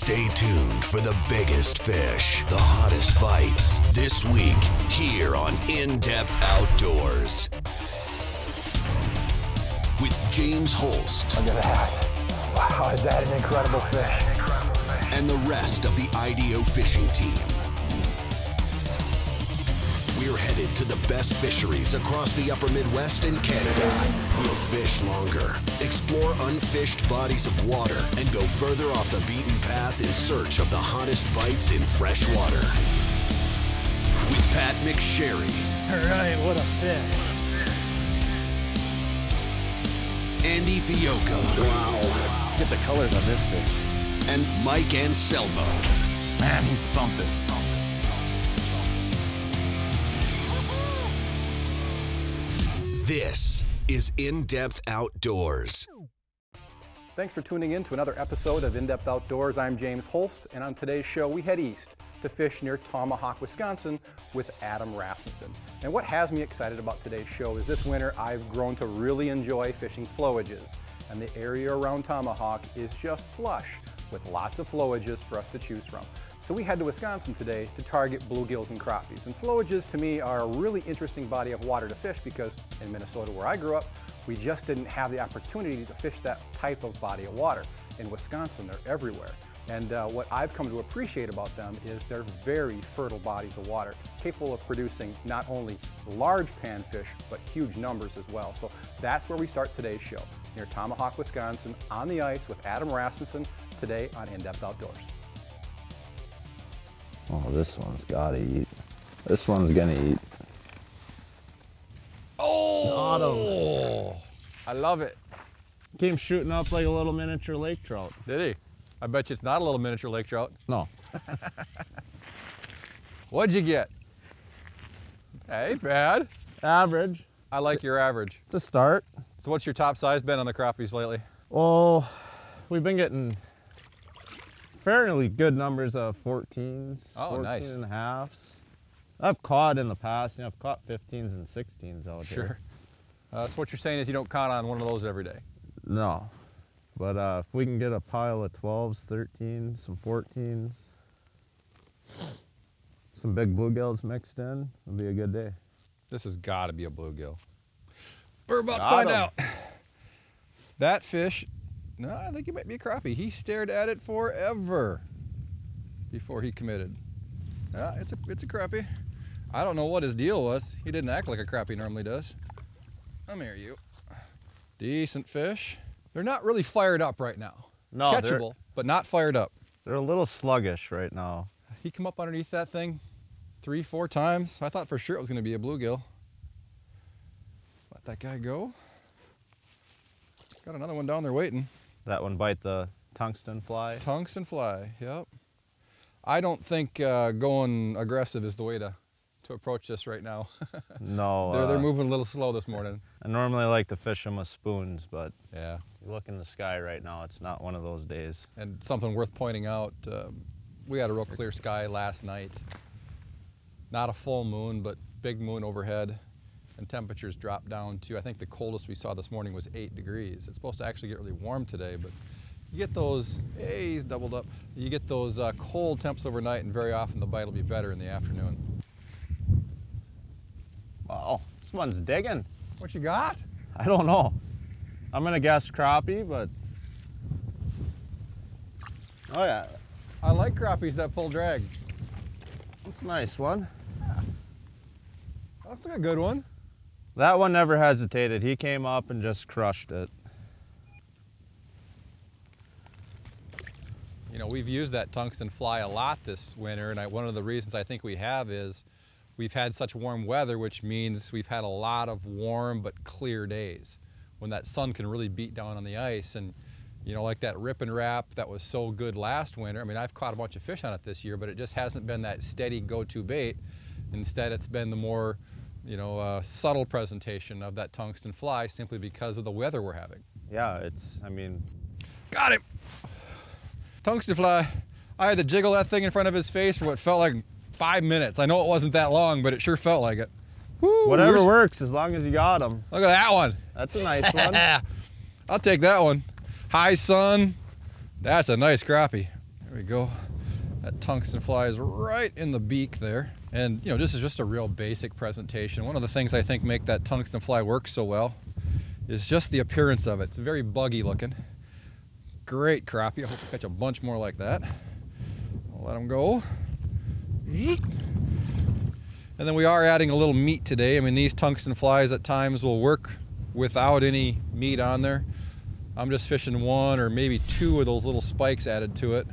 Stay tuned for the biggest fish, the hottest bites this week here on In Depth Outdoors. With James Holst Look at that. Wow, is that an incredible fish? and the rest of the IDO fishing team. We're headed to the best fisheries across the upper Midwest and Canada. We'll fish longer, explore unfished bodies of water, and go further off the beaten path in search of the hottest bites in fresh water. With Pat McSherry, All right, what a fish. Andy Fioca, Wow. Get the colors on this fish. and Mike Anselmo. Man, he's bumping. This is In Depth Outdoors. Thanks for tuning in to another episode of In Depth Outdoors. I'm James Holst, and on today's show, we head east to fish near Tomahawk, Wisconsin with Adam Rasmussen. And what has me excited about today's show is this winter I've grown to really enjoy fishing flowages, and the area around Tomahawk is just flush with lots of flowages for us to choose from. So we head to Wisconsin today to target bluegills and crappies. And flowages to me are a really interesting body of water to fish because in Minnesota where I grew up, we just didn't have the opportunity to fish that type of body of water. In Wisconsin, they're everywhere. And uh, what I've come to appreciate about them is they're very fertile bodies of water, capable of producing not only large panfish, but huge numbers as well. So that's where we start today's show, near Tomahawk, Wisconsin, on the ice with Adam Rasmussen, today on In Depth Outdoors. Oh, this one's gotta eat. This one's gonna eat. Oh! I love it. Came shooting up like a little miniature lake trout. Did he? I bet you it's not a little miniature lake trout. No, What'd you get? Hey, bad. average. I like your average. It's a start. So what's your top size been on the crappies lately? Well, we've been getting fairly good numbers of 14s, Oh, 14 nice. and a halves. I've caught in the past, you know, I've caught 15s and 16s out Sure. here. Uh, so what you're saying is you don't count on one of those every day. No, but uh, if we can get a pile of 12s, 13s, some 14s, some big bluegills mixed in, it'll be a good day. This has got to be a bluegill. We're about to find find 'em. out. That fish, no, I think it might be a crappie. He stared at it forever before he committed. Yeah, it's a it's a crappie. I don't know what his deal was. He didn't act like a crappie normally does. Come here, you. Decent fish. They're not really fired up right now. No, catchable, but not fired up. They're a little sluggish right now. He come up underneath that thing three, four times. I thought for sure it was going to be a bluegill. Let that guy go. Got another one down there waiting. That one bite the tungsten fly. Tungsten fly. Yep. I don't think uh, going aggressive is the way to to approach this right now. No, they're they're uh, moving a little slow this morning. I normally like to fish them with spoons, but Yeah. you look in the sky right now, it's not one of those days. And something worth pointing out, um, we had a real clear sky last night. Not a full moon, but big moon overhead. And temperatures dropped down to, I think the coldest we saw this morning was 8 degrees. It's supposed to actually get really warm today, but you get those, hey, he's doubled up. You get those uh, cold temps overnight, and very often the bite will be better in the afternoon. Wow, this one's digging. What you got? I don't know. I'm gonna guess crappie, but oh yeah, I like crappies that pull drag. it's a nice one. That's a good one. That one never hesitated. He came up and just crushed it. You know, we've used that tungsten fly a lot this winter, and I, one of the reasons I think we have is we've had such warm weather, which means we've had a lot of warm but clear days when that sun can really beat down on the ice. And, you know, like that Rippin' Rap that was so good last winter. I mean, I've caught a bunch of fish on it this year, but it just hasn't been that steady go to bait. Instead, it's been the more, you know, uh, subtle presentation of that tungsten fly simply because of the weather we're having. Yeah, it's. I mean, Got him. Tungsten fly. I had to jiggle that thing in front of his face for what felt like five minutes. I know it wasn't that long, but it sure felt like it. Woo, whatever works as long as you got them. Look at that one. That's a nice one. I'll take that one. High sun. That's a nice crappie. There we go. That tungsten fly is right in the beak there. And you know, this is just a real basic presentation. One of the things I think make that tungsten fly work so well is just the appearance of it. It's very buggy looking. Great crappie. I hope we catch a bunch more like that. I'll let them go. And then we are adding a little meat today. I mean, these tungsten flies at times will work without any meat on there. I'm just fishing one or maybe two of those little spikes added to it.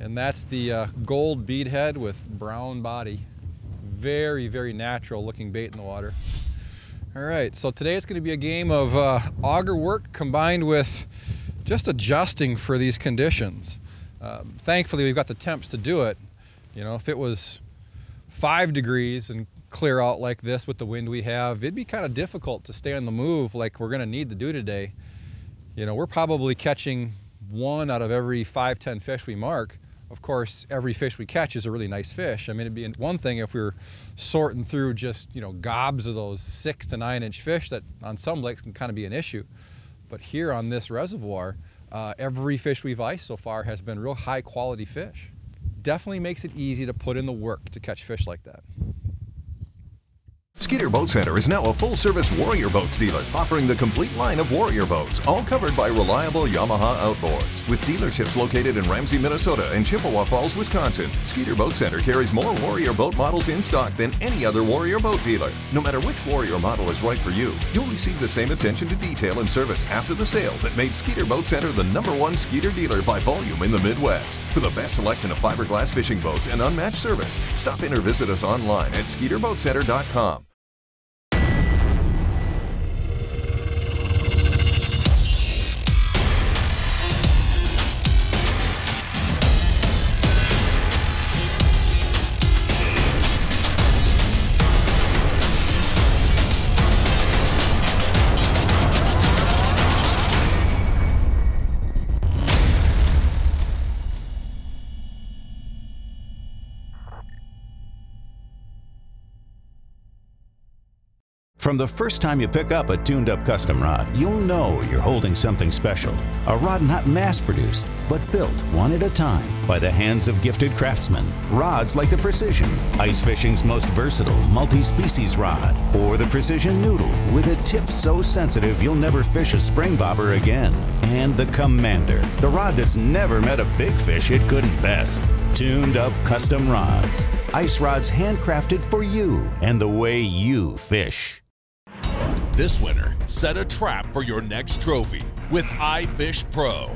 And that's the uh, gold beadhead with brown body. Very, very natural looking bait in the water. All right, so today it's going to be a game of uh, auger work combined with just adjusting for these conditions. Um, thankfully, we've got the temps to do it. You know, if it was five degrees and clear out like this with the wind we have, it'd be kind of difficult to stay on the move like we're going to need to do today. You know, we're probably catching one out of every five, ten fish we mark. Of course, every fish we catch is a really nice fish. I mean, it'd be one thing if we were sorting through just, you know, gobs of those six to nine inch fish that on some lakes can kind of be an issue. But here on this reservoir, uh, every fish we've iced so far has been real high quality fish definitely makes it easy to put in the work to catch fish like that. Skeeter Boat Center is now a full-service Warrior Boats dealer, offering the complete line of Warrior boats, all covered by reliable Yamaha outboards. With dealerships located in Ramsey, Minnesota and Chippewa Falls, Wisconsin, Skeeter Boat Center carries more Warrior boat models in stock than any other Warrior boat dealer. No matter which Warrior model is right for you, you'll receive the same attention to detail and service after the sale that made Skeeter Boat Center the number one Skeeter dealer by volume in the Midwest. For the best selection of fiberglass fishing boats and unmatched service, stop in or visit us online at skeeterboatcenter.com. From the first time you pick up a tuned up custom rod, you'll know you're holding something special. A rod not mass produced, but built one at a time by the hands of gifted craftsmen. Rods like the Precision, ice fishing's most versatile multi species rod, or the Precision Noodle with a tip so sensitive you'll never fish a spring bobber again. And the Commander, the rod that's never met a big fish it couldn't best. Tuned up custom rods. Ice rods handcrafted for you and the way you fish. This winter, set a trap for your next trophy with iFish Pro.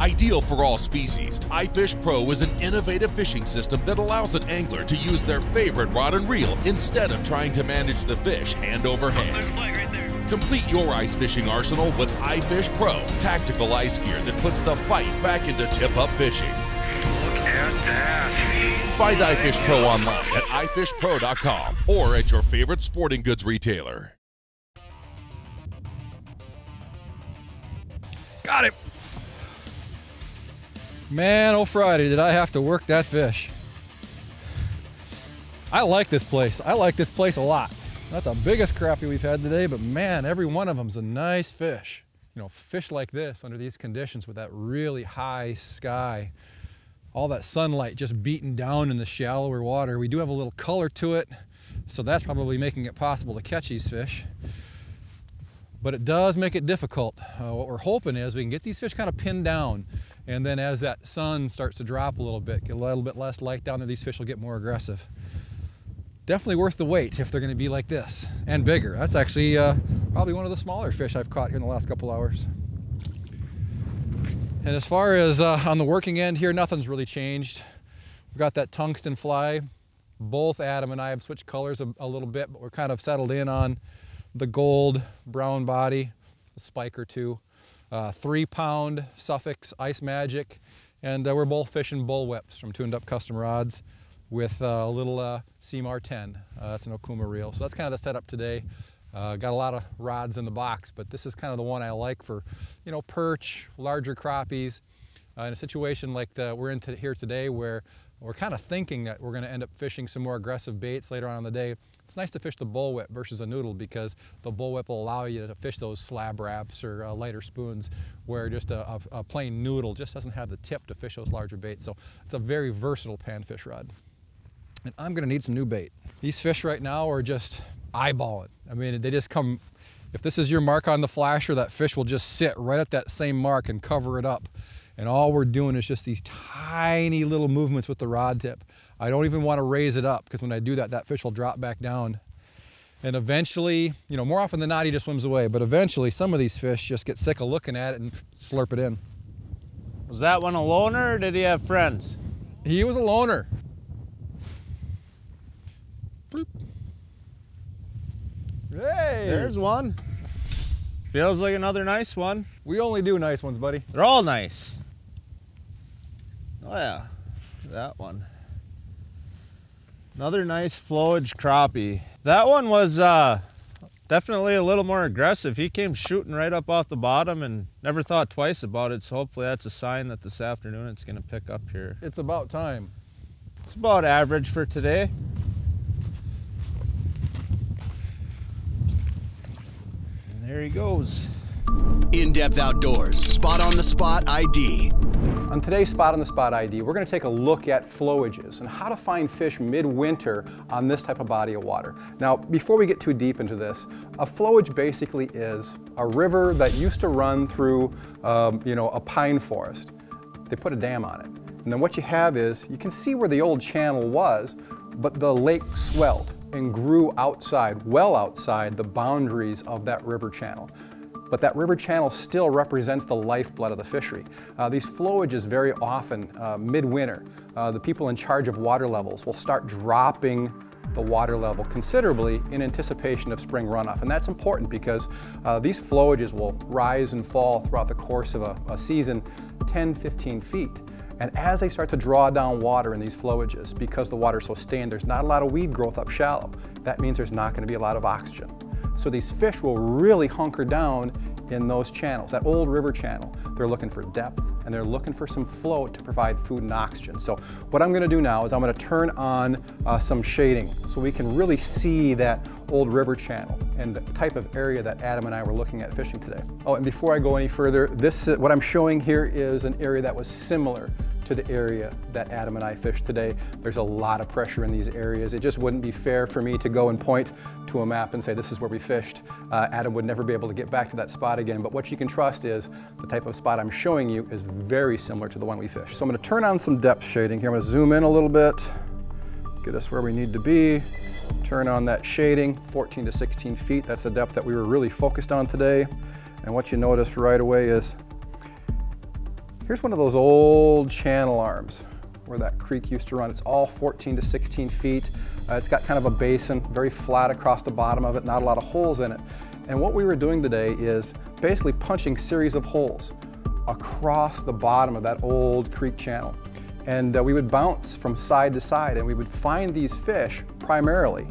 Ideal for all species, iFish Pro is an innovative fishing system that allows an angler to use their favorite rod and reel instead of trying to manage the fish hand over hand. Complete your ice fishing arsenal with iFish Pro, tactical ice gear that puts the fight back into tip up fishing. Find iFish Pro online at ifishpro.com or at your favorite sporting goods retailer. Got him. Man, oh Friday, did I have to work that fish. I like this place. I like this place a lot. Not the biggest crappie we've had today, but man, every one of them's a nice fish. You know, fish like this under these conditions with that really high sky, all that sunlight just beating down in the shallower water. We do have a little color to it, so that's probably making it possible to catch these fish but it does make it difficult. Uh, what we're hoping is we can get these fish kind of pinned down and then as that sun starts to drop a little bit, get a little bit less light down there, these fish will get more aggressive. Definitely worth the wait if they're gonna be like this and bigger. That's actually uh, probably one of the smaller fish I've caught here in the last couple hours. And as far as uh, on the working end here, nothing's really changed. We've got that tungsten fly. Both Adam and I have switched colors a, a little bit, but we're kind of settled in on the gold brown body, a spike or two, uh, three pound Sufix Ice Magic, and uh, we're both fishing bullwhips from tuned up custom rods with uh, a little uh, Ceymar 10. Uh, that's an Okuma reel. So that's kind of the setup today. Uh, got a lot of rods in the box, but this is kind of the one I like for, you know, perch, larger crappies. Uh, in a situation like the, we're in here today where we're kind of thinking that we're going to end up fishing some more aggressive baits later on in the day, it's nice to fish the bullwhip versus a noodle because the bullwhip will allow you to fish those Slab Raps or uh, lighter spoons where just a, a, a, plain noodle just doesn't have the tip to fish those larger baits. So it's a very versatile panfish rod. And I'm going to need some new bait. These fish right now are just eyeballing. I mean, they just come, if this is your mark on the flasher, that fish will just sit right at that same mark and cover it up. And all we're doing is just these tiny little movements with the rod tip. I don't even want to raise it up because when I do that, that fish will drop back down. And eventually, you know, more often than not, he just swims away. But eventually, some of these fish just get sick of looking at it and slurp it in. Was that one a loner or did he have friends? He was a loner. Bloop. Hey! There's one. Feels like another nice one. We only do nice ones, buddy. They're all nice. Oh yeah, that one. Another nice flowage crappie. That one was uh, definitely a little more aggressive. He came shooting right up off the bottom and never thought twice about it. So hopefully that's a sign that this afternoon it's gonna pick up here. It's about time. It's about average for today. And there he goes. In Depth Outdoors, Spot on the Spot ID. On today's Spot on the Spot ID, we're going to take a look at flowages and how to find fish midwinter on this type of body of water. Now, before we get too deep into this, a flowage basically is a river that used to run through, um, you know, a pine forest. They put a dam on it. And then what you have is, you can see where the old channel was, but the lake swelled and grew outside, well outside the boundaries of that river channel but that river channel still represents the lifeblood of the fishery. Uh, these flowages very often, uh, midwinter, uh, the people in charge of water levels will start dropping the water level considerably in anticipation of spring runoff. And that's important because uh, these flowages will rise and fall throughout the course of a, a season 10, 15 feet. And as they start to draw down water in these flowages, because the water is so stained, there's not a lot of weed growth up shallow. That means there's not going to be a lot of oxygen. So these fish will really hunker down in those channels, that old river channel. They're looking for depth and they're looking for some float to provide food and oxygen. So what I'm gonna do now is I'm gonna turn on uh, some shading so we can really see that old river channel and the type of area that Adam and I were looking at fishing today. Oh, and before I go any further, this what I'm showing here is an area that was similar to the area that Adam and I fished today. There's a lot of pressure in these areas. It just wouldn't be fair for me to go and point to a map and say this is where we fished. Uh, Adam would never be able to get back to that spot again, but what you can trust is the type of spot I'm showing you is very similar to the one we fished. So I'm gonna turn on some depth shading here. I'm gonna zoom in a little bit, get us where we need to be. Turn on that shading, 14 to 16 feet. That's the depth that we were really focused on today. And what you notice right away is Here's one of those old channel arms where that creek used to run. It's all 14 to 16 feet. Uh, it's got kind of a basin, very flat across the bottom of it, not a lot of holes in it. And what we were doing today is basically punching series of holes across the bottom of that old creek channel. And uh, we would bounce from side to side and we would find these fish primarily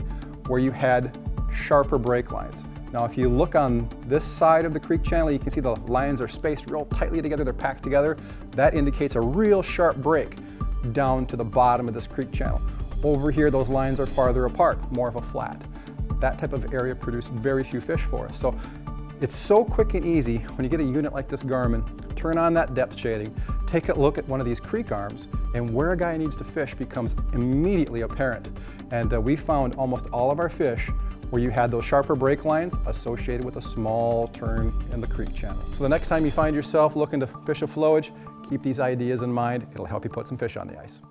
where you had sharper break lines. Now if you look on this side of the creek channel, you can see the lines are spaced real tightly together, they're packed together. That indicates a real sharp break down to the bottom of this creek channel. Over here, those lines are farther apart, more of a flat. That type of area produced very few fish for us. So it's so quick and easy when you get a unit like this Garmin, turn on that depth shading, take a look at one of these creek arms, and where a guy needs to fish becomes immediately apparent. And uh, we found almost all of our fish where you had those sharper break lines associated with a small turn in the creek channel. So the next time you find yourself looking to fish a flowage, keep these ideas in mind. It'll help you put some fish on the ice.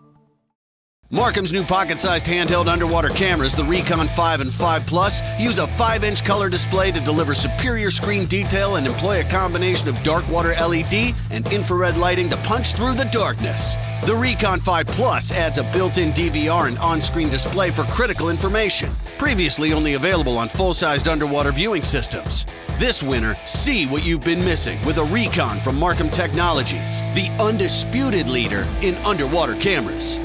Marcum's new pocket-sized handheld underwater cameras, the Recon 5 and 5 Plus, use a 5-inch color display to deliver superior screen detail and employ a combination of dark water LED and infrared lighting to punch through the darkness. The Recon 5 Plus adds a built-in DVR and on-screen display for critical information, previously only available on full-sized underwater viewing systems. This winter, see what you've been missing with a Recon from Marcum Technologies, the undisputed leader in underwater cameras.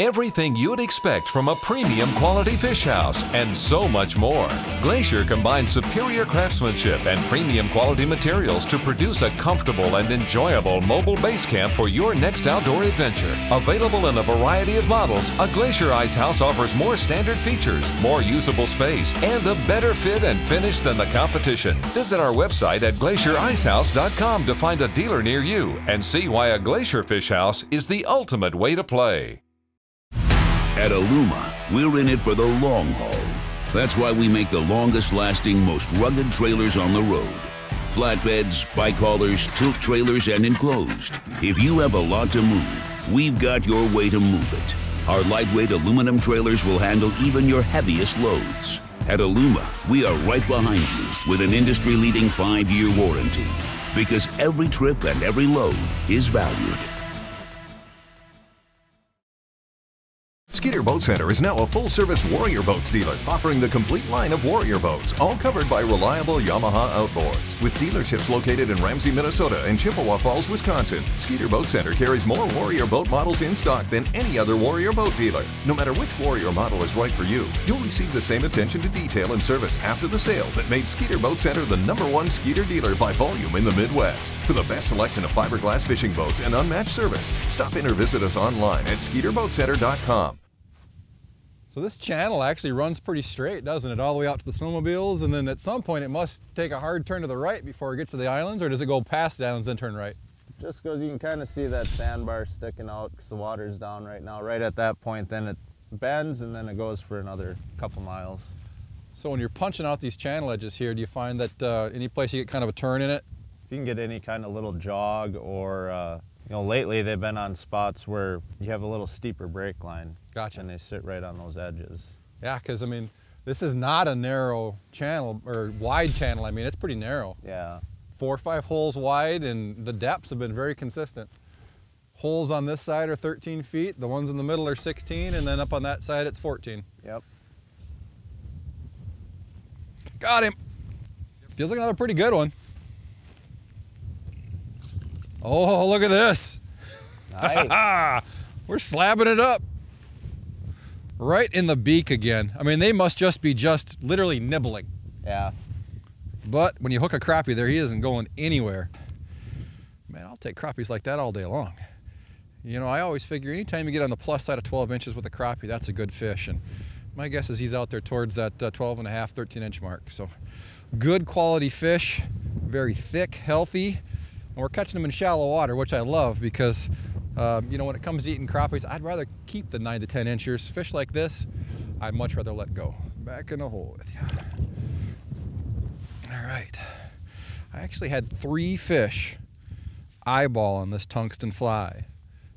Everything you'd expect from a premium quality fish house and so much more. Glacier combines superior craftsmanship and premium quality materials to produce a comfortable and enjoyable mobile base camp for your next outdoor adventure. Available in a variety of models, a Glacier Ice House offers more standard features, more usable space, and a better fit and finish than the competition. Visit our website at glaciericehouse.com to find a dealer near you and see why a Glacier Fish House is the ultimate way to play. At Aluma, we're in it for the long haul. That's why we make the longest lasting, most rugged trailers on the road. Flatbeds, bike haulers, tilt trailers, and enclosed. If you have a lot to move, we've got your way to move it. Our lightweight aluminum trailers will handle even your heaviest loads. At Aluma, we are right behind you with an industry leading five year warranty. Because every trip and every load is valued. Skeeter Boat Center is now a full service Warrior Boats dealer, offering the complete line of Warrior boats, all covered by reliable Yamaha outboards. With dealerships located in Ramsey, Minnesota and Chippewa Falls, Wisconsin, Skeeter Boat Center carries more Warrior boat models in stock than any other Warrior boat dealer. No matter which Warrior model is right for you, you'll receive the same attention to detail and service after the sale that made Skeeter Boat Center the number one Skeeter dealer by volume in the Midwest. For the best selection of fiberglass fishing boats and unmatched service, stop in or visit us online at skeeterboatcenter.com. So this channel actually runs pretty straight, doesn't it? All the way out to the snowmobiles, and then at some point it must take a hard turn to the right before it gets to the islands, or does it go past the islands then turn right? Just goes, you can kind of see that sandbar sticking out because the water's down right now. Right at that point, then it bends and then it goes for another couple miles. So when you're punching out these channel edges here, do you find that uh, any place you get kind of a turn in it? If you can get any kind of little jog or, uh, you know, lately they've been on spots where you have a little steeper break line. Gotcha. And they sit right on those edges. Yeah, because I mean, this is not a narrow channel or wide channel. I mean, it's pretty narrow. Yeah. Four or five holes wide, and the depths have been very consistent. Holes on this side are 13 feet, the ones in the middle are 16, and then up on that side it's 14. Yep. Got him. Feels like another pretty good one. Oh, look at this. Nice. We're slabbing it up. Right in the beak again. I mean, they must just be just literally nibbling. yeah. But when you hook a crappie there, he isn't going anywhere. Man, I'll take crappies like that all day long. You know, I always figure anytime you get on the plus side of 12 inches with a crappie, that's a good fish. And my guess is he's out there towards that uh, 12 and a half, 13 inch mark. So good quality fish, very thick, healthy. And we're catching them in shallow water, which I love because, um, you know, when it comes to eating crappies, I'd rather keep the 9 to 10 inchers. Fish like this, I'd much rather let go. Back in the hole with you. All right. I actually had three fish eyeball on this tungsten fly.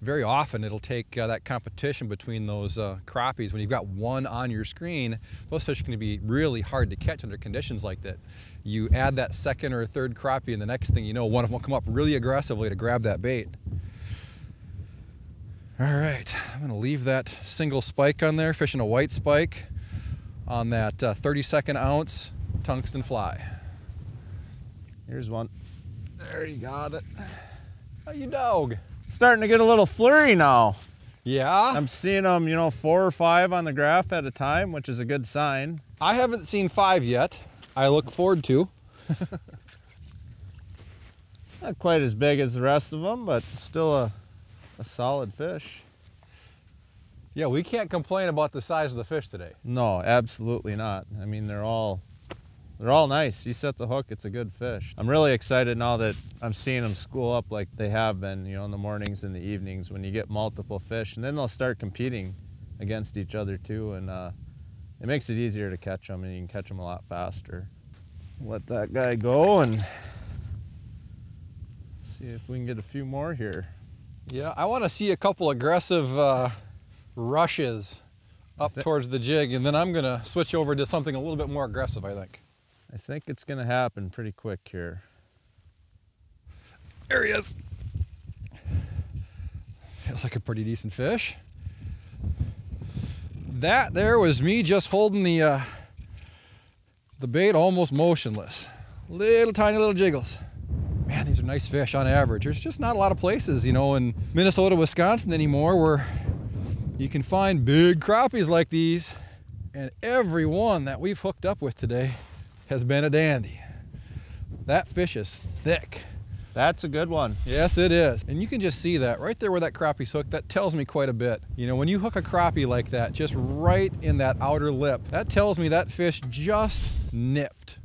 Very often it'll take uh, that competition between those uh, crappies. When you've got one on your screen, those fish can be really hard to catch under conditions like that. You add that second or third crappie, and the next thing you know, one of them will come up really aggressively to grab that bait. All right, I'm gonna leave that single spike on there, fishing a white spike on that uh, 32nd ounce tungsten fly. Here's one. There you got it. How you dog? Starting to get a little flurry now. Yeah? I'm seeing them, you know, four or five on the graph at a time, which is a good sign. I haven't seen five yet. I look forward to. Not quite as big as the rest of them, but still a, a solid fish. Yeah, we can't complain about the size of the fish today. No, absolutely not. I mean, they're all they're all nice. You set the hook, it's a good fish. I'm really excited now that I'm seeing them school up like they have been, you know, in the mornings and the evenings when you get multiple fish, and then they'll start competing against each other too, and uh, it makes it easier to catch them, and you can catch them a lot faster. Let that guy go and see if we can get a few more here. Yeah, I want to see a couple aggressive uh, rushes up towards the jig, and then I'm going to switch over to something a little bit more aggressive, I think. I think it's going to happen pretty quick here. There he is. Feels like a pretty decent fish. That there was me just holding the uh, the bait almost motionless. Little tiny little jiggles. Man, these are nice fish on average. There's just not a lot of places, you know, in Minnesota, Wisconsin anymore where You can find big crappies like these, and every one that we've hooked up with today has been a dandy. That fish is thick. That's a good one. Yes, it is. And you can just see that right there where that crappie's hooked. That tells me quite a bit. You know, when you hook a crappie like that, just right in that outer lip, that tells me that fish just nipped.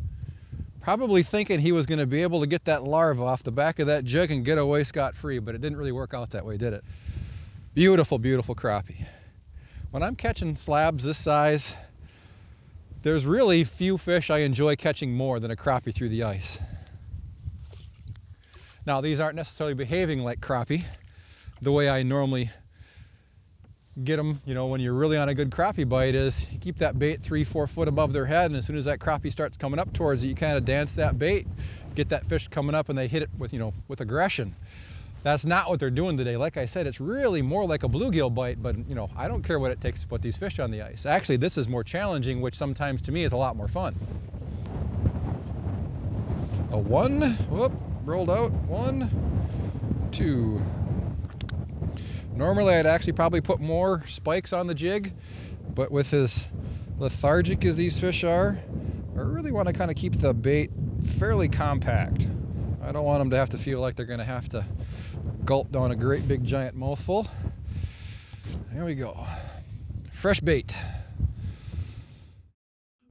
Probably thinking he was going to be able to get that larva off the back of that jig and get away scot-free, but it didn't really work out that way, did it? Beautiful, beautiful crappie. When I'm catching slabs this size, there's really few fish I enjoy catching more than a crappie through the ice. Now these aren't necessarily behaving like crappie the way I normally get them, you know, when you're really on a good crappie bite is you keep that bait three, four foot above their head and as soon as that crappie starts coming up towards it, you kind of dance that bait, get that fish coming up and they hit it with, you know, with aggression. That's not what they're doing today. Like I said, it's really more like a bluegill bite, but you know, I don't care what it takes to put these fish on the ice. Actually, this is more challenging, which sometimes to me is a lot more fun. A one, whoop, rolled out, one, two. Normally I'd actually probably put more spikes on the jig, but with as lethargic as these fish are, I really want to kind of keep the bait fairly compact. I don't want them to have to feel like they're going to have to gulp down a great big giant mouthful. There we go. Fresh bait.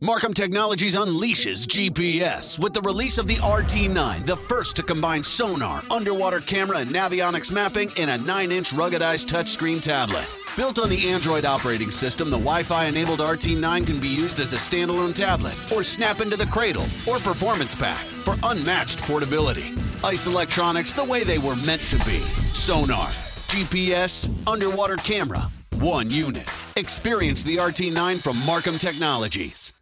Marcum Technologies unleashes GPS with the release of the RT9, the first to combine sonar, underwater camera, and navionics mapping in a 9-inch ruggedized touchscreen tablet. Built on the Android operating system, the Wi-Fi enabled RT9 can be used as a standalone tablet or snap into the cradle or performance pack for unmatched portability. Ice electronics the way they were meant to be. Sonar, GPS, underwater camera, one unit. Experience the RT9 from Marcum Technologies.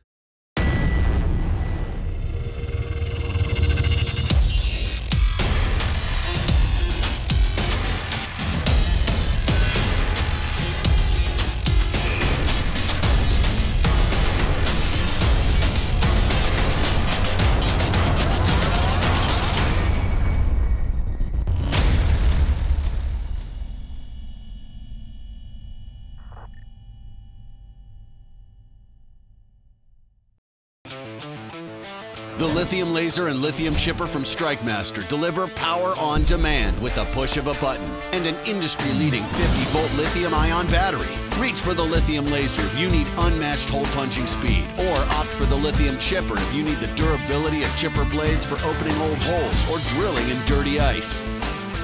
Lithium laser and lithium chipper from StrikeMaster deliver power on demand with the push of a button and an industry leading 50 volt lithium ion battery. Reach for the lithium laser if you need unmatched hole punching speed, or opt for the lithium chipper if you need the durability of chipper blades for opening old holes or drilling in dirty ice.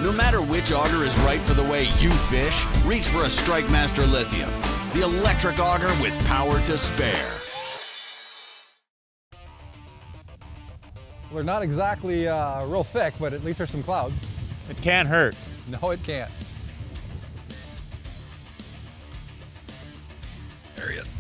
No matter which auger is right for the way you fish, reach for a StrikeMaster Lithium, the electric auger with power to spare. They're not exactly uh, real thick, but at least there's some clouds. It can't hurt. No, it can't. There he is.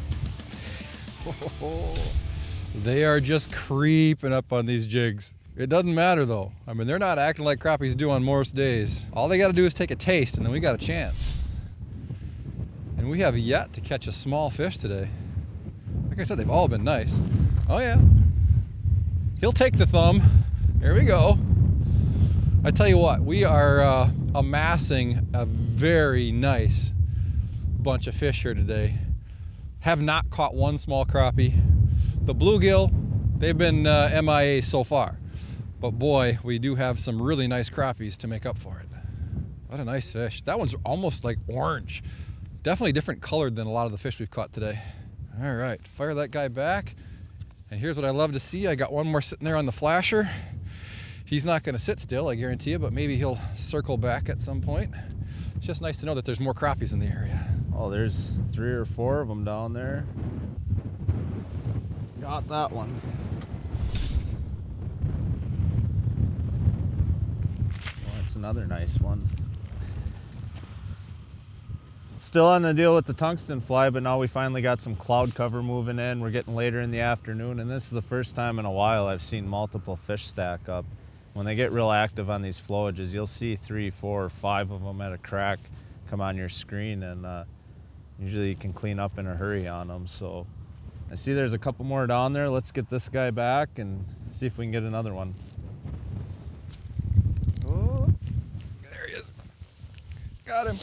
they are just creeping up on these jigs. It doesn't matter though. I mean, they're not acting like crappies do on most days. All they got to do is take a taste and then we got a chance. And we have yet to catch a small fish today. Like I said, they've all been nice. Oh yeah, He'll take the thumb. There we go. I tell you what, we are uh, amassing a very nice bunch of fish here today. Have not caught one small crappie. The bluegill, they've been uh, MIA so far. But boy, we do have some really nice crappies to make up for it. What a nice fish. That one's almost like orange. Definitely different colored than a lot of the fish we've caught today. All right, fire that guy back. And here's what I love to see. I got one more sitting there on the flasher. He's not gonna sit still, I guarantee you, but maybe he'll circle back at some point. It's just nice to know that there's more crappies in the area. Oh, there's three or four of them down there. Got that one. Well, that's another nice one. Still on the deal with the tungsten fly, but now we finally got some cloud cover moving in. We're getting later in the afternoon, and this is the first time in a while I've seen multiple fish stack up. When they get real active on these flowages, you'll see three, four, five of them at a crack come on your screen, and uh, usually you can clean up in a hurry on them. So I see there's a couple more down there. Let's get this guy back and see if we can get another one. Oh, there he is. Got him.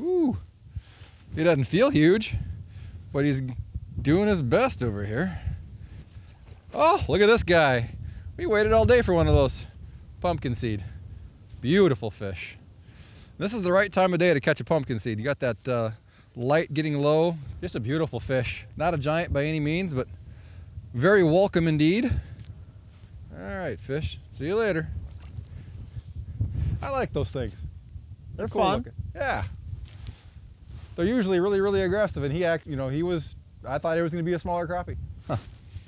Ooh, He doesn't feel huge, but he's doing his best over here. Oh, look at this guy. We waited all day for one of those pumpkin seed. Beautiful fish. This is the right time of day to catch a pumpkin seed. You got that uh, light getting low. Just a beautiful fish. Not a giant by any means, but very welcome indeed. All right, fish. See you later. I like those things. They're Cool fun. looking. Yeah. They're usually really, really aggressive, and he act. You know, he was. I thought it was going to be a smaller crappie. Huh.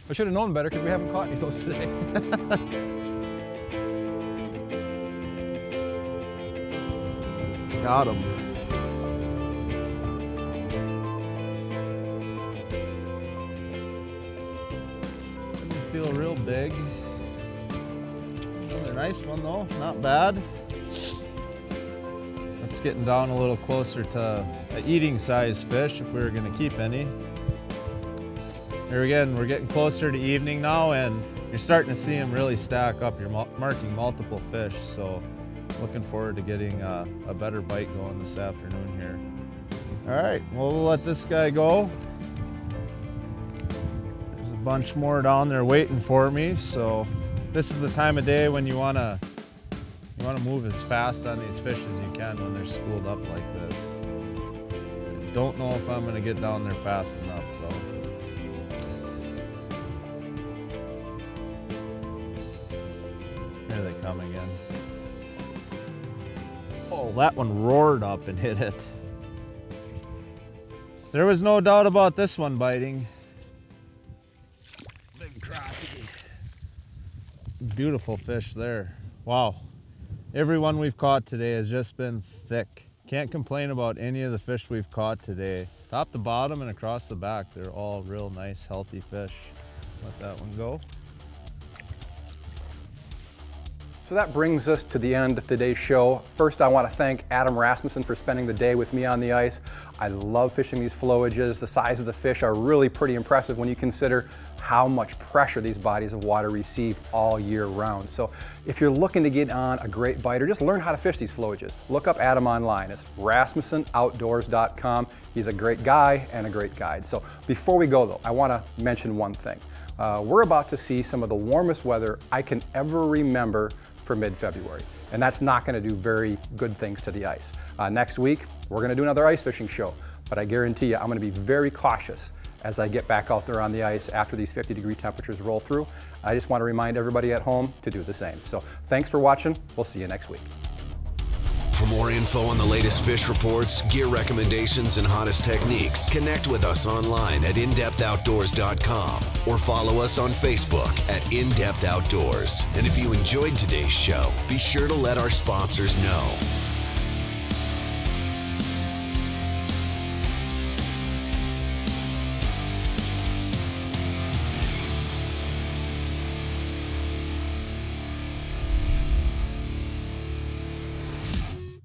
I should have known better because we haven't caught any of those today. Got him. Feel real big. Another nice one though, not bad. That's getting down a little closer to a eating size fish if we were gonna keep any. Here again, we're getting closer to evening now and you're starting to see them really stack up. You're marking multiple fish, so looking forward to getting uh, a better bite going this afternoon here. All right, well, we'll let this guy go. There's a bunch more down there waiting for me, so this is the time of day when you wanna you wanna move as fast on these fish as you can when they're schooled up like this. Don't know if I'm gonna get down there fast enough though. Here they come again. Oh, that one roared up and hit it. There was no doubt about this one biting. Big crappie. Beautiful fish there. Wow. Every one we've caught today has just been thick. Can't complain about any of the fish we've caught today. Top to bottom and across the back, they're all real nice, healthy fish. Let that one go. So that brings us to the end of today's show. First, I want to thank Adam Rasmussen for spending the day with me on the ice. I love fishing these flowages. The size of the fish are really pretty impressive when you consider how much pressure these bodies of water receive all year round. So if you're looking to get on a great bite or just learn how to fish these flowages, look up Adam online. It's rasmussenoutdoors.com. He's a great guy and a great guide. So before we go though, I want to mention one thing. Uh, we're about to see some of the warmest weather I can ever remember for mid-February. And that's not going to do very good things to the ice. Uh, next week, we're going to do another ice fishing show, but I guarantee you I'm going to be very cautious as I get back out there on the ice after these 50 degree temperatures roll through. I just want to remind everybody at home to do the same. So thanks for watching. We'll see you next week. For more info on the latest fish reports, gear recommendations, and hottest techniques, connect with us online at indepthoutdoors.com or follow us on Facebook at In Depth Outdoors. And if you enjoyed today's show, be sure to let our sponsors know.